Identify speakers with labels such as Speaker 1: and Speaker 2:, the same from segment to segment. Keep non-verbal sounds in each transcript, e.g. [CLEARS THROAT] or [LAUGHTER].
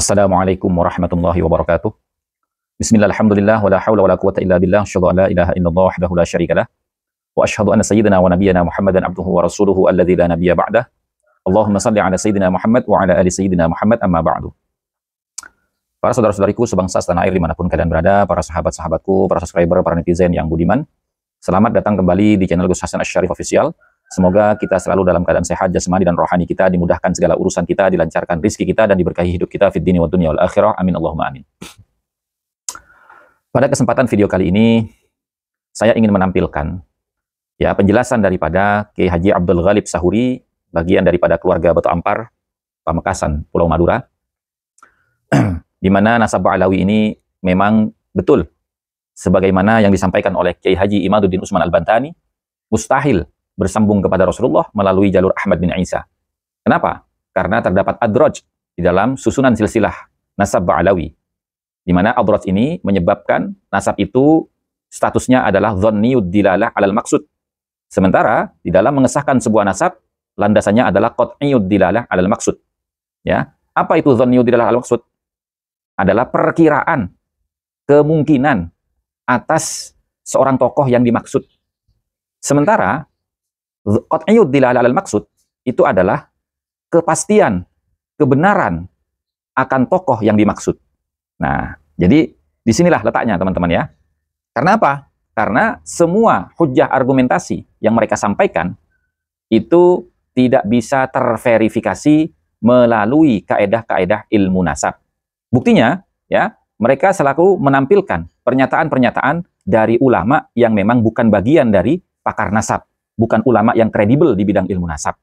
Speaker 1: Assalamualaikum warahmatullahi wabarakatuh. Bismillah, alhamdulillah, wa la hawla wa la quwata illa billah, asyhadu an la ilaha illallah wahdahu la syarika lah, wa asyhadu anna sayyidina wa nabiyyana Muhammadan abduhu wa rasuluhu alladzi la nabiyya ba'dah. Allahumma salli ala sayyidina Muhammad wa ala ali sayyidina Muhammad amma ba'du. Para saudara-saudariku sebangsa setanah air di mana pun kalian berada, para sahabat-sahabatku, para subscriber, para netizen yang budiman, selamat datang kembali di channel Gus Hasan Asyarif Official. Semoga kita selalu dalam keadaan sehat jasmani dan rohani kita, dimudahkan segala urusan kita, dilancarkan rizki kita, dan diberkahi hidup kita fid dini wa dunya wal akhirah. Amin Allahumma amin. Pada kesempatan video kali ini, saya ingin menampilkan ya penjelasan daripada Kiai Haji Abdul Ghalib Sahuri, bagian daripada keluarga Batu Ampar, Pamekasan, Pulau Madura, [CLEARS THROAT] di mana nasab Ba'alawi ini memang betul sebagaimana yang disampaikan oleh Kiai Haji Imaduddin Usman Al-Bantani, mustahil bersambung kepada Rasulullah melalui jalur Ahmad bin Isa. Kenapa? Karena terdapat adraj di dalam susunan silsilah nasab Ba'alawi. Di mana adraj ini menyebabkan nasab itu statusnya adalah dhanniyud dilalah alal maksud. Sementara di dalam mengesahkan sebuah nasab, landasannya adalah qat'iyud dilalah alal maksud. Ya. Apa itu dhanniyud dilalah alal maksud? Adalah perkiraan, kemungkinan atas seorang tokoh yang dimaksud. Sementara qat'iyud dilalah al maksud itu adalah kepastian, kebenaran akan tokoh yang dimaksud. Nah, jadi di sinilah letaknya teman-teman ya. Karena apa? Karena semua hujah argumentasi yang mereka sampaikan itu tidak bisa terverifikasi melalui kaedah-kaedah ilmu nasab. Buktinya, ya, mereka selalu menampilkan pernyataan-pernyataan dari ulama yang memang bukan bagian dari pakar nasab bukan ulama yang kredibel di bidang ilmu nasab.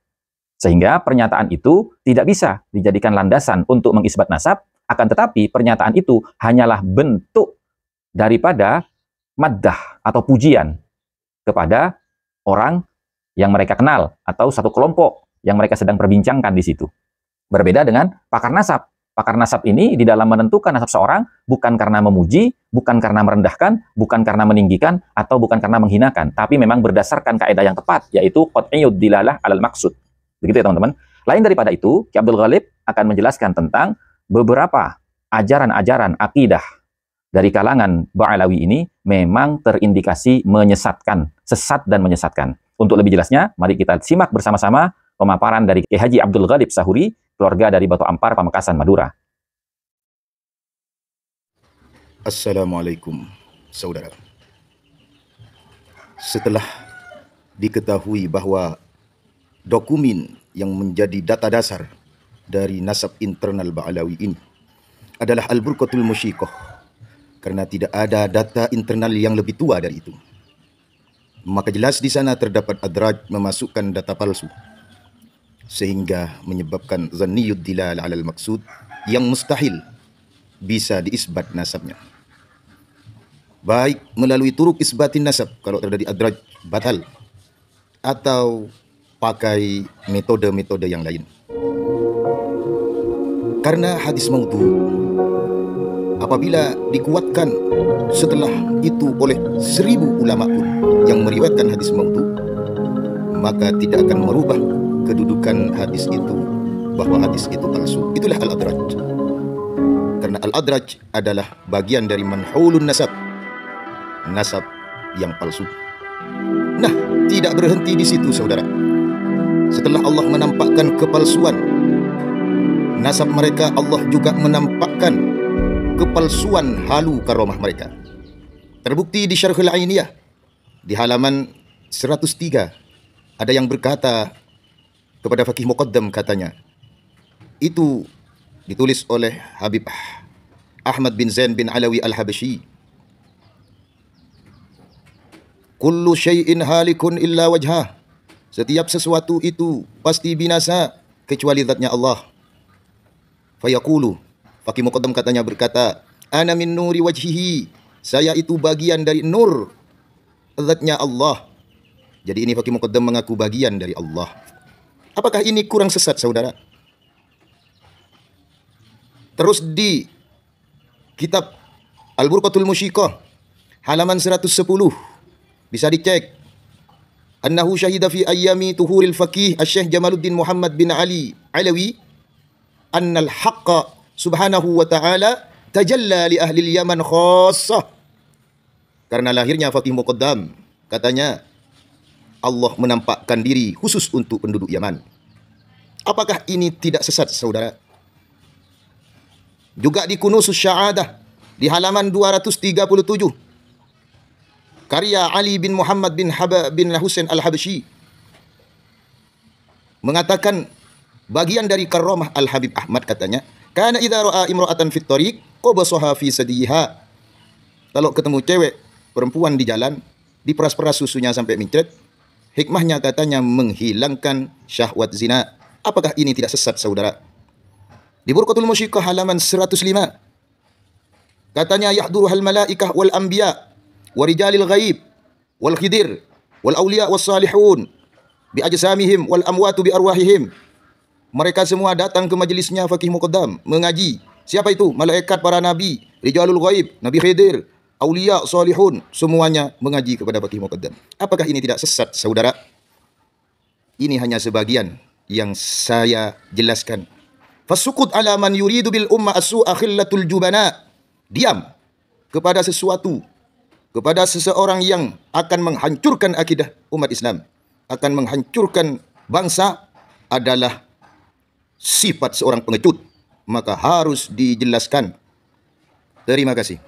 Speaker 1: Sehingga pernyataan itu tidak bisa dijadikan landasan untuk mengisbat nasab, akan tetapi pernyataan itu hanyalah bentuk daripada maddah atau pujian kepada orang yang mereka kenal atau satu kelompok yang mereka sedang perbincangkan di situ. Berbeda dengan pakar nasab pakar nasab ini di dalam menentukan nasab seorang bukan karena memuji, bukan karena merendahkan, bukan karena meninggikan, atau bukan karena menghinakan, tapi memang berdasarkan kaidah yang tepat, yaitu qat'iyud dilalah alal maksud. Begitu ya teman-teman. Lain daripada itu, Ki Abdul Ghalib akan menjelaskan tentang beberapa ajaran-ajaran akidah dari kalangan Ba'alawi ini memang terindikasi menyesatkan, sesat dan menyesatkan. Untuk lebih jelasnya, mari kita simak bersama-sama pemaparan dari Ki Haji Abdul Ghalib Sahuri keluarga dari Batu Ampar, Pamekasan, Madura.
Speaker 2: Assalamualaikum, saudara. Setelah diketahui bahwa dokumen yang menjadi data dasar dari nasab internal Ba'alawi ini adalah Al-Burqatul Musyikoh karena tidak ada data internal yang lebih tua dari itu. Maka jelas di sana terdapat adraj memasukkan data palsu sehingga menyebabkan zanniyud dilal alal maksud yang mustahil bisa diisbat nasabnya. Baik melalui turuk isbatin nasab kalau terjadi adraj batal atau pakai metode-metode yang lain. Karena hadis maudhu apabila dikuatkan setelah itu oleh seribu ulama pun yang meriwayatkan hadis maudhu maka tidak akan merubah kedudukan hadis itu bahwa hadis itu palsu. Itulah al-adraj. Karena al-adraj adalah bagian dari manhulun nasab. Nasab yang palsu. Nah, tidak berhenti di situ saudara. Setelah Allah menampakkan kepalsuan nasab mereka, Allah juga menampakkan kepalsuan halu karomah mereka. Terbukti di Syarhul Ainiyah di halaman 103 ada yang berkata kepada Fakih Muqaddam katanya. Itu ditulis oleh Habib Ahmad bin Zain bin Alawi Al-Habashi. Kullu syai'in halikun illa wajhah. Setiap sesuatu itu pasti binasa kecuali zatnya Allah. Fayaqulu. Fakih Muqaddam katanya berkata, Ana min nuri wajhihi. Saya itu bagian dari nur zatnya Allah. Jadi ini Fakih Muqaddam mengaku bagian dari Allah. Apakah ini kurang sesat saudara? Terus di kitab Al-Burqatul Musyikah halaman 110 bisa dicek. Annahu syahida fi ayyami tuhuril faqih Asy-Syaikh Jamaluddin Muhammad bin Ali Alawi annal haqqa Subhanahu wa taala tajalla li ahli Yaman khassah. Karena lahirnya Faqih Muqaddam, katanya Allah menampakkan diri khusus untuk penduduk Yaman. Apakah ini tidak sesat saudara? Juga di Kunusus Syahadah di halaman 237 karya Ali bin Muhammad bin Haba bin Husain Al-Habsyi mengatakan bagian dari karamah Al-Habib Ahmad katanya kana idza ra'a imra'atan fit tariq fi sadiha kalau ketemu cewek perempuan di jalan diperas-peras susunya sampai mincret hikmahnya katanya menghilangkan syahwat zina apakah ini tidak sesat saudara di Burqatul Musyiqah halaman 105 katanya yahduruhal malaikah wal anbiya wa rijalil ghaib wal khidir wal awliya was salihun bi ajsamihim wal amwatu bi arwahihim mereka semua datang ke majlisnya Fakih Muqaddam mengaji. Siapa itu? Malaikat para nabi, rijalul ghaib, Nabi Khidir, aulia salihun, semuanya mengaji kepada Fakih Muqaddam. Apakah ini tidak sesat, saudara? Ini hanya sebagian yang saya jelaskan. Fasukut ala man yuridu bil umma asu akhillatul jubana. Diam kepada sesuatu kepada seseorang yang akan menghancurkan akidah umat Islam, akan menghancurkan bangsa adalah sifat seorang pengecut maka harus dijelaskan terima kasih